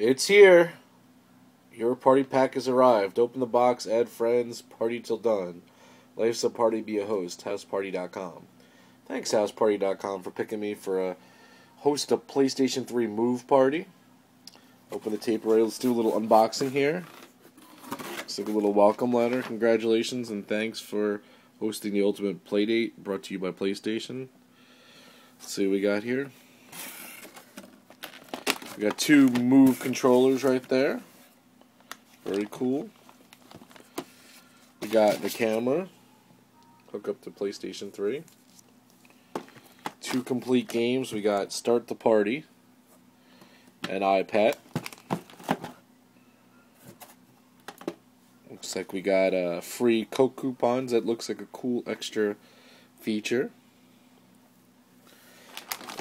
It's here. Your party pack has arrived. Open the box, add friends, party till done. Life's a party, be a host. Houseparty.com. Thanks, Houseparty.com, for picking me for a host a PlayStation 3 Move party. Open the tape right. Let's do a little unboxing here. It's like a little welcome letter. Congratulations and thanks for hosting the Ultimate Playdate brought to you by PlayStation. Let's see what we got here. We got two Move controllers right there. Very cool. We got the camera. Hook up to PlayStation 3. Two complete games. We got Start the Party and EyePet. Looks like we got uh, free Coke coupons. That looks like a cool extra feature.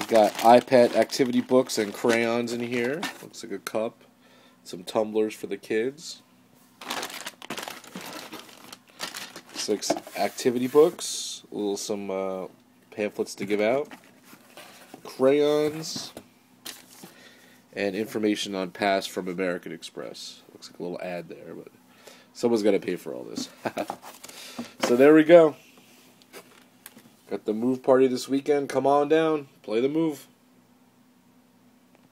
Got EyePet activity books and crayons in here. Looks like a cup. Some tumblers for the kids. Six activity books. A little some uh, pamphlets to give out. Crayons. And information on pass from American Express. Looks like a little ad there, but someone's got to pay for all this. so there we go. Got the move party this weekend. Come on down. Play the move.